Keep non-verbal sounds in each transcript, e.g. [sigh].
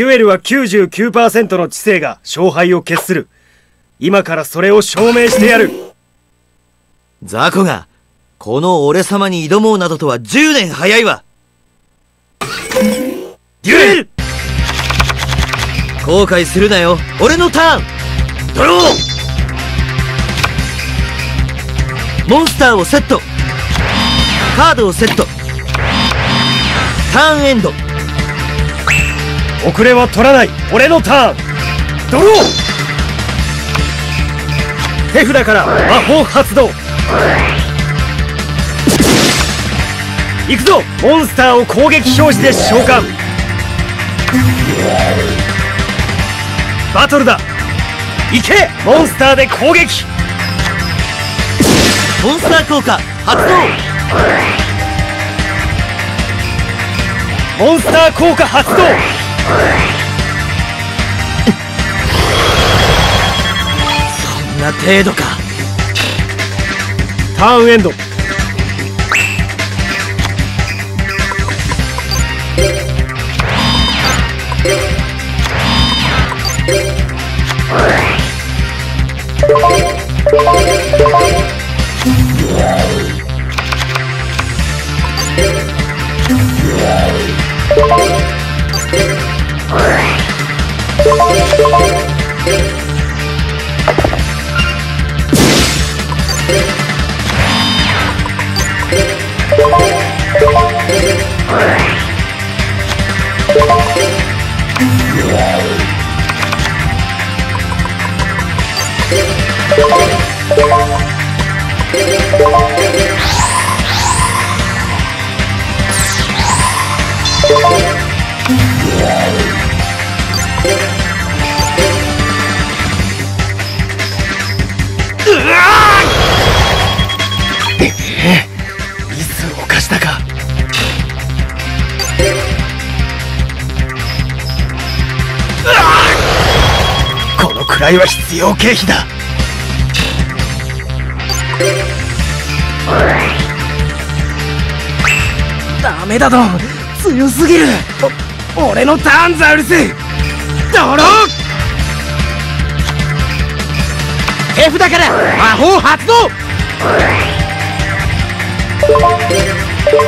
デュエルは99%の知性が勝敗を決する。今からそれを証明してやる。ザコがこの俺様に挑もうなどとは10年早いわ。デュエル！後悔するなよ。俺のターン。ドロー！モンスターをセット。カードをセット。ターンエンド遅れは取らない。俺のターン。ドロー。手札から魔法発動。行くぞ。モンスターを攻撃表示で召喚。バトルだ。行け。モンスターで攻撃。モンスター効果。発動。モンスター効果発動そんな程度か。ターンエンド [laughs] ミしたか？このくらいは必要経費だ。ダメだドン強すぎる。お俺のターンザウルスドロー手札から。魔法発動。手札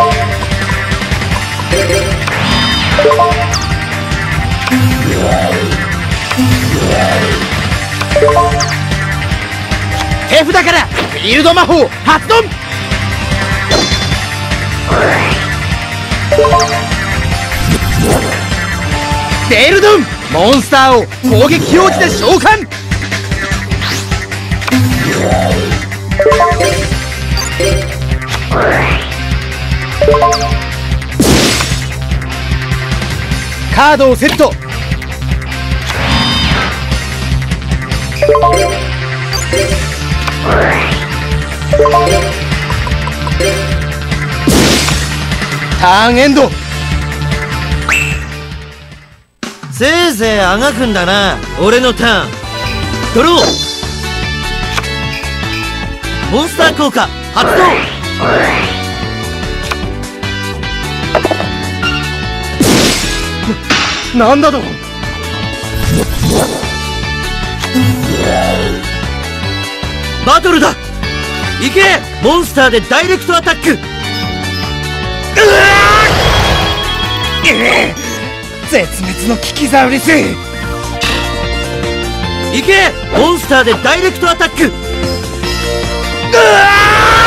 からフィールド魔法発動。デールドンモンスターを攻撃表示で召喚。カードをセット。ターンエンド。せいぜいあがくんだな俺のターン。ドロー。モンスター効果発動。なんだと。バトルだ。行け。モンスターでダイレクトアタック。絶滅のキキザウリス行け。モンスターでダイレクトアタック。しま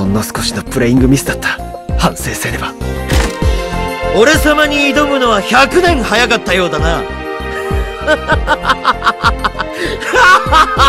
ほんの少しのプレイングミスだった。反省せねば。俺様に挑むのは100年早かったようだな。thank ハハハ